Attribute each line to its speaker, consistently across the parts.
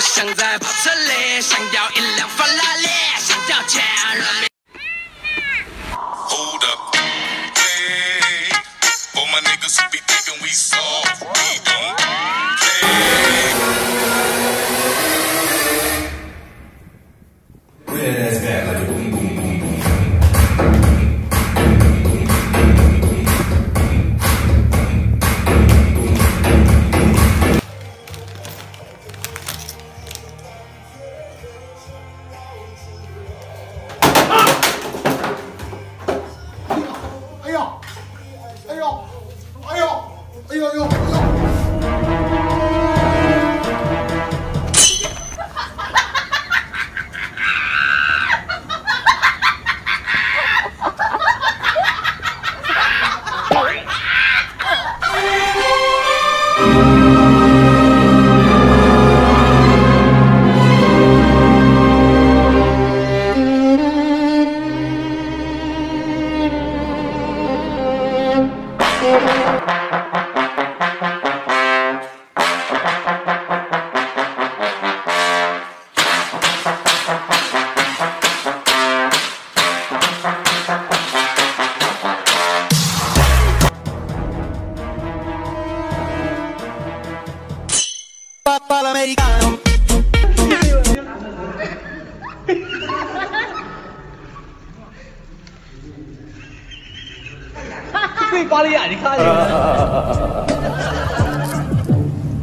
Speaker 1: 想在跑车里，想要一辆法拉利，想要钱人民。
Speaker 2: Hold up. Hey, for my niggas who be thinking we soft, よいよい
Speaker 3: よ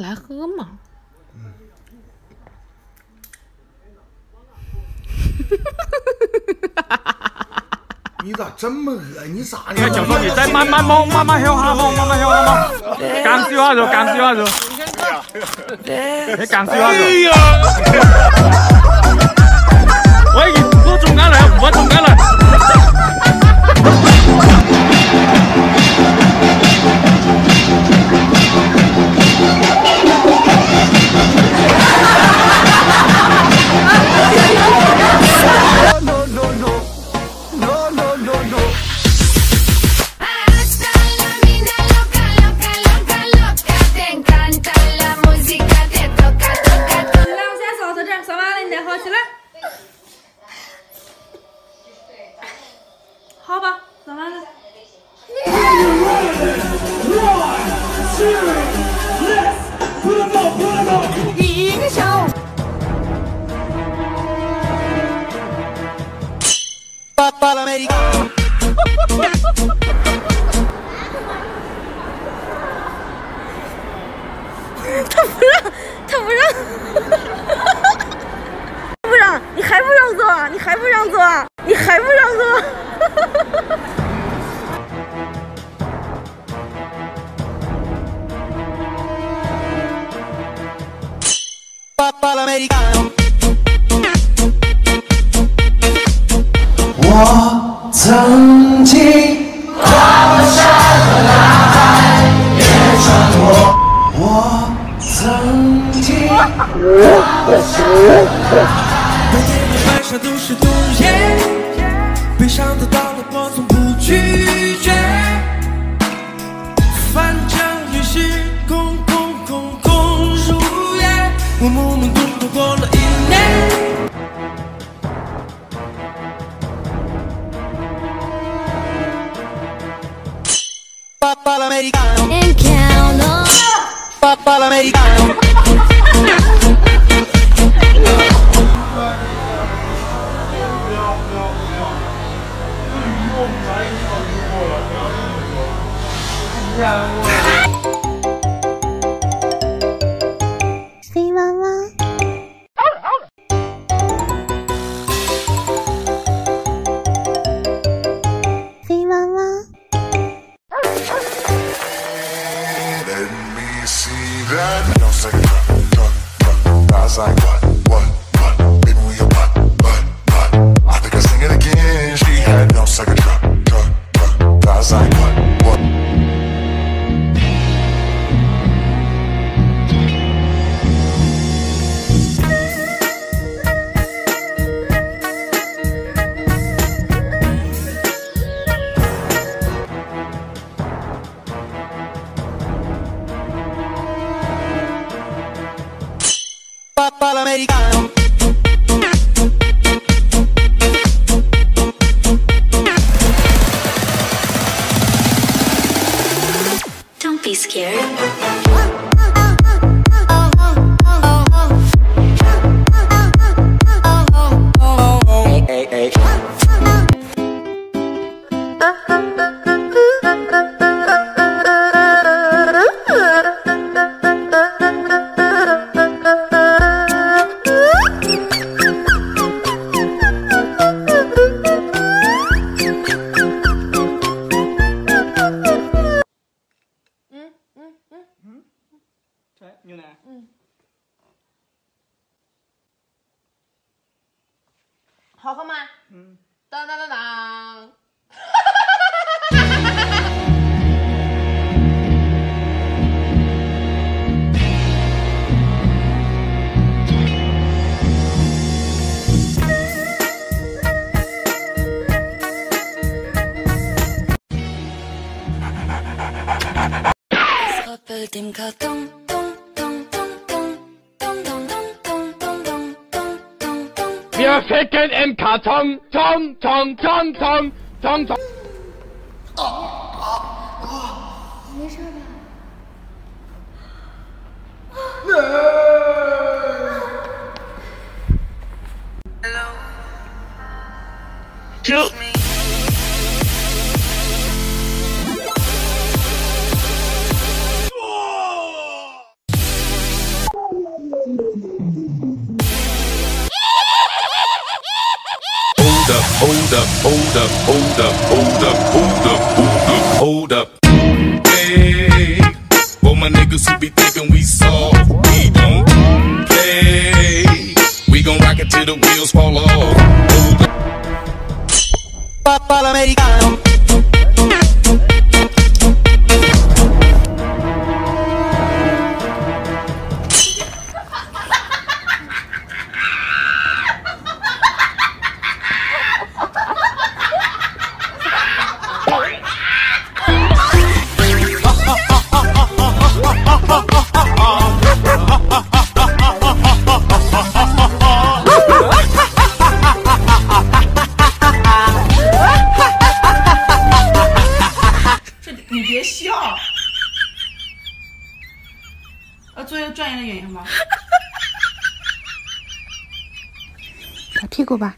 Speaker 3: 来喝嘛！
Speaker 4: 你咋这么饿？你咋？哎，
Speaker 5: 小帅，你再慢慢猛，慢慢喝哈猛，慢慢喝哈猛，干几哈酒，干几哈酒，再干几哈酒。哎呀！
Speaker 6: 喂，我中奖了，我中奖了！他不让，他不让，不让你还不让座，你还不让座，你还不让
Speaker 1: 座，
Speaker 7: 每个晚上都是冬夜，悲伤的到来我从不拒绝。反正又是空空空空如也，我懵懵懂懂过了一年。
Speaker 2: a
Speaker 8: p a la 美 a p a americana. tìm cờ tông
Speaker 9: Wir ficken im Karton, Tom, Tom, Tom, Tom, Tom, Tom.
Speaker 2: Oh, oh, oh. Hold up, hold up, hold up, hold up, hold up, hold up. Hey, for my niggas who be thinking we soft, we don't play. We gon' rock it till the wheels fall off. Hold up.
Speaker 10: Papa
Speaker 11: americano. 过吧。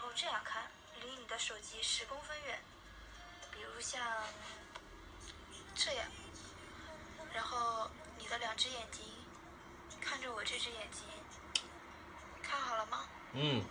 Speaker 11: 然后这样看，离你的手
Speaker 12: 机十公分远，比
Speaker 8: 如像这样，然后你的两只眼睛看着我这只眼睛，看
Speaker 10: 好了
Speaker 9: 吗？
Speaker 2: 嗯。